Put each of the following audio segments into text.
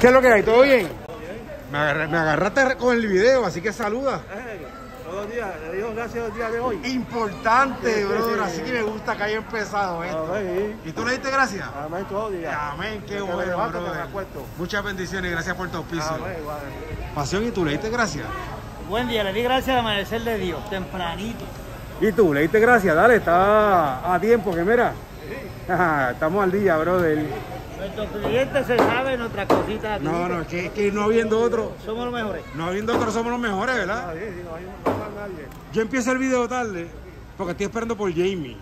¿Qué es lo que hay? ¿Todo bien? Me, agarra- me agarraste con el video, así que saluda. Eh, Todos los días, le digo gracias el día de hoy. Importante, Sí, sí, brother, sí. así que me gusta que haya empezado esto. Amén. ¿Y tú le diste gracias? Amén todos los días. Amén, qué bueno, levanto, brother. Muchas bendiciones y gracias por tu auspicio. Amén, igual. Pasión, ¿y tú le diste gracias? Buen día, le di gracias al amanecer de Dios, tempranito. ¿Y tú? ¿Le diste gracias? Dale, está a tiempo, que mira. Estamos al día, brother. Nuestros clientes se saben cositas aquí. No, no, es que, es que no habiendo otro, Somos los mejores. no habiendo otro somos los mejores, Ah, ¿verdad? sí, sí, no hay no más nadie. Yo empiezo el video tarde porque estoy esperando por Jamie.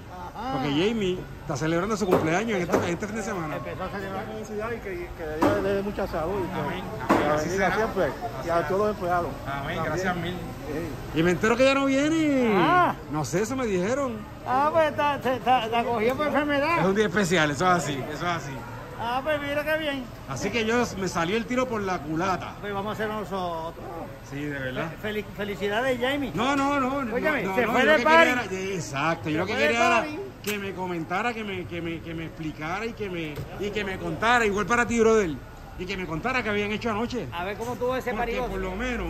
Porque Jamie está celebrando su cumpleaños en este, este fin de semana. Empezó a celebrar. Felicidad y que, que le dé mucha salud. Amén, amén, así será. siempre. Y a todos los empleados. Amén, También. gracias mil. Sí. Y me entero que ya no viene. Ah. No sé, eso me dijeron. Ah, pues está- se- está- la cogió por Es enfermedad. un día especial, eso es así, eso es así. Ah, pues mira qué bien. Así que yo me salió el tiro por la culata. Pues vamos a hacer nosotros. Sí, de verdad. Fel- felicidades, Jamie. No, no, no. Óyeme, no, se no, fue de party. era- Exacto, yo lo que quería era que me comentara, que me, que me, que me explicara y que me, y que me contara, igual para ti, brother, y que me contara qué habían hecho anoche. A ver cómo tuvo ese Porque parido. por lo menos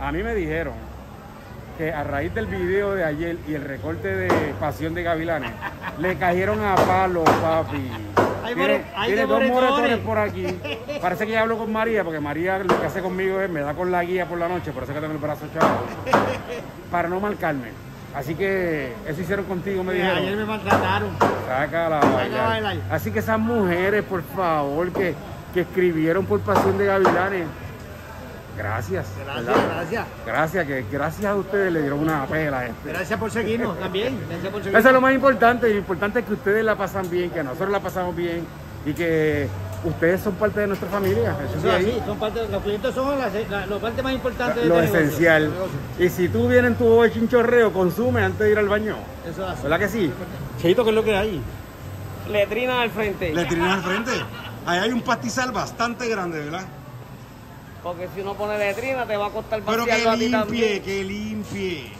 a mí me dijeron que a raíz del video de ayer y el recorte de Pasión de Gavilanes, le cayeron a palo, papi. Tiene, dos moretones. por aquí. Parece que ya hablo con María, porque María lo que hace conmigo es me da con la guía por la noche, por eso que tengo el brazo echado, para no marcarme. Así que eso hicieron contigo, me dijeron. Ayer me maltrataron. Sácala a a bailar. bailar. Así que esas mujeres, por favor, que, que escribieron por Pasión de Gavilanes, gracias. Gracias, ¿verdad? gracias. Gracias, que gracias a ustedes le dieron una pela a este. Gracias por seguirnos también. Gracias por seguirnos. Eso es lo más importante, y lo importante es que ustedes la pasan bien, que nosotros la pasamos bien y que ustedes son parte de nuestra familia. Eso Eso es es ahí. así, son parte, los clientes son la, la, la parte más importante de Lo este negocio. esencial. Y si tú vienes en tu chinchorreo, consume antes de ir al baño. Eso es así. ¿Verdad que sí? Cheito, ¿qué es lo que hay? Letrina al frente. Letrina al frente. Ahí hay un pastizal bastante grande, ¿verdad? Porque si uno pone letrina te va a costar Pero que vaciarlo a ti limpie, también. que limpie.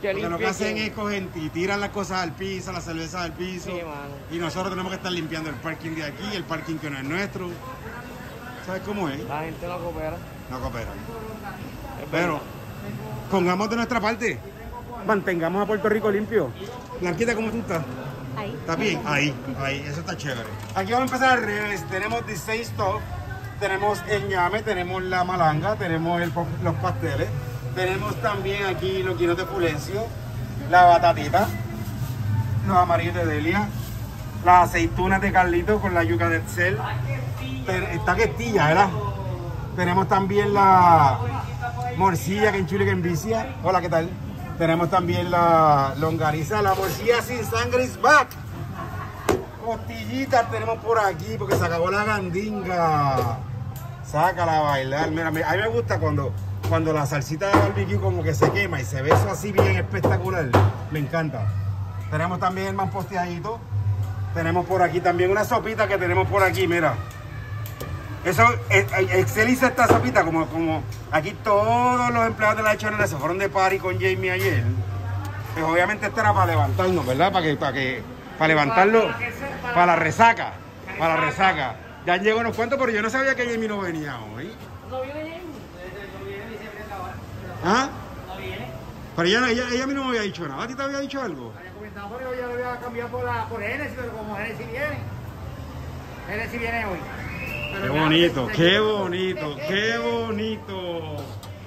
Que Porque lo que limpie hacen que- es cogen y tiran las cosas al piso, las cervezas al piso. Sí, mano. y nosotros tenemos que estar limpiando el parking de aquí, el parking que no es nuestro. ¿Sabes cómo es? La gente no coopera. No coopera. Es Pero verdad. pongamos de nuestra parte. Mantengamos a Puerto Rico limpio. Blanquita, ¿cómo tú estás? Ahí. ¿Está bien? Ahí, ahí, eso está chévere. Aquí vamos a empezar al revés. Tenemos 16 top, tenemos el ñame, tenemos la malanga, tenemos los pasteles, tenemos también aquí los quinos de Fulencio, la batatita, los amarillos de Delia, las aceitunas de Carlito con la yuca de Excel. Está questilla, ¿verdad? Tenemos también la morcilla que enchule que envicia. Hola, ¿qué tal? Tenemos también la longaniza, la morcilla sin sangre is back. Costillitas tenemos por aquí porque se acabó la gandinga. Sácala a bailar. Mira, a mí me gusta cuando, cuando la salsita de barbecue como que se quema y se ve eso así bien espectacular. Me encanta. Tenemos también el manposteadito. Tenemos por aquí también una sopita que tenemos por aquí, mira. Eso, eh, eh, Excel hizo esta sopita como, como aquí todos los empleados de la hechonera se fueron de party con Jamie ayer. Pues obviamente esto era para levantarnos, ¿verdad? Para que, para que, para levantarlo, para la resaca, para la resaca. Ya llegó unos cuantos, pero yo no sabía que Jamie no venía hoy. No viene Jamie. ¿Ah? No viene. Pero ella, ella, ella a mí no me había dicho nada. ¿A ti te había dicho algo? Había comentado, pero yo le voy a cambiar por, la, por Genesis, pero como Genesis viene. Genesis viene hoy. Pero Qué ya, bonito, qué bonito, qué bonito.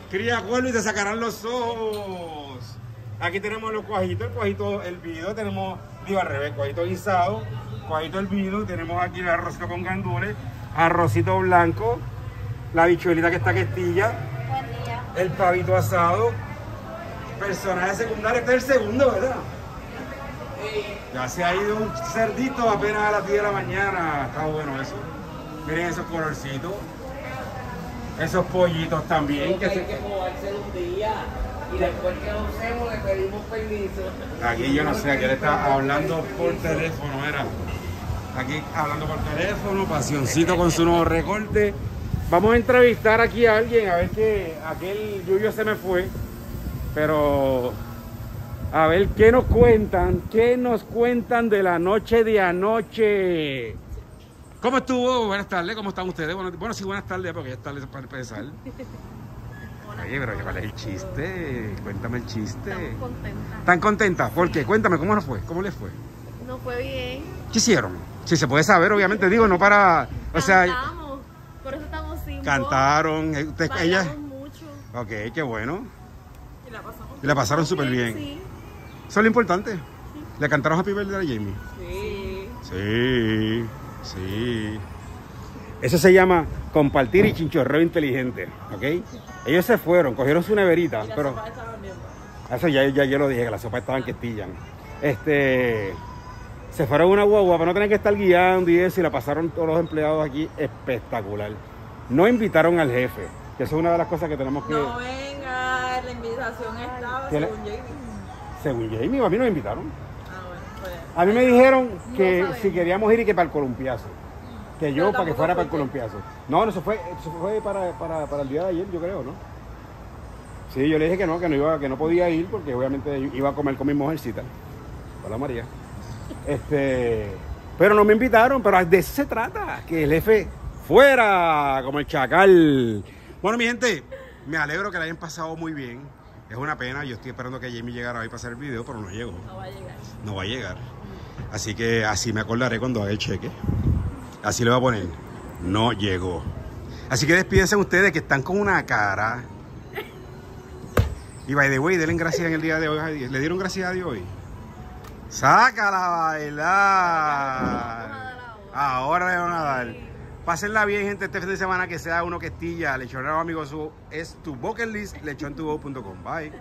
Cría cuerno y te sacarán los ojos. Aquí tenemos los cuajitos, el cuajito hervido, tenemos, digo al revés, cuajito guisado, cuajito hervido, tenemos aquí el arrocito con gandules, arrocito blanco, la bichuelita que está questilla, el pavito asado, personaje secundario, este es el segundo, ¿verdad? Ya se ha ido un cerdito apenas a las 10 de la mañana. Está bueno eso. Miren esos colorcitos. Esos pollitos también. Que hay se- que un día y después que lo usemos le pedimos permiso. Aquí yo no sé, aquí él está hablando por teléfono, era. Aquí hablando por teléfono, pasioncito con su nuevo recorte. Vamos a entrevistar aquí a alguien, a ver que aquel Yuyo se me fue. Pero a ver qué nos cuentan, qué nos cuentan de la noche de anoche. ¿Cómo estuvo? Buenas tardes, ¿cómo están ustedes? Bueno, sí, buenas tardes, porque ya es tarde para empezar. Oye, pero ¿cuál es el chiste? Cuéntame el chiste. Estamos contentas. ¿Están contentas? ¿Por qué? Cuéntame, ¿cómo nos fue? ¿Cómo les fue? No fue bien. ¿Qué hicieron? Si se puede saber, obviamente, digo, no para... O sea, Cantamos. Por eso estamos sin cantaron, eh, mucho. Ok, qué bueno. Y la pasamos. Y la pasaron súper bien. Sí. Eso es lo importante. ¿Le cantaron Happy Birthday a Jamie? Sí. Sí, sí. Eso se llama compartir y chinchorreo inteligente, ¿ok? Ellos se fueron, cogieron su neverita, pero... Eso ya, ya yo lo dije, que las sopas estaban que estillan. Este... Se fueron una guagua para no tener que estar guiando y eso, y la pasaron todos los empleados aquí espectacular. No invitaron al jefe, que eso es una de las cosas que tenemos que... No venga, la invitación estaba ¿Qué le- según Jamie. Según Jamie, a mí no me invitaron. Ah, bueno, pues. A mí me dijeron que sabemos. si queríamos ir y que para el columpiazo. Que yo para que fuera para el fuiste. columpiazo. No, no, eso fue, eso fue para, para, para el día de ayer, yo creo, ¿no? Sí, yo le dije que no, que no iba, que no podía ir porque obviamente iba a comer con mi mujercita. Hola María. Este, pero no me invitaron, pero de eso se trata, que el jefe fuera como el chacal. Bueno, mi gente, me alegro que la hayan pasado muy bien. Es una pena, yo estoy esperando que Jamie llegara hoy para hacer el video, pero no llegó No va a llegar. no va a llegar. Así que así me acordaré cuando haga el cheque. Así le voy a poner. No llegó. Así que despídense ustedes que están con una cara. Y by the way, denle gracias en el día de hoy. ¿Le dieron gracias a Dios hoy? ¡Sácala a bailar! Ahora le van a dar. Pásenla bien, gente, este fin de semana que sea uno que estilla. Lechonero, amigos, es tu bucket list, lechontubo.com. Bye.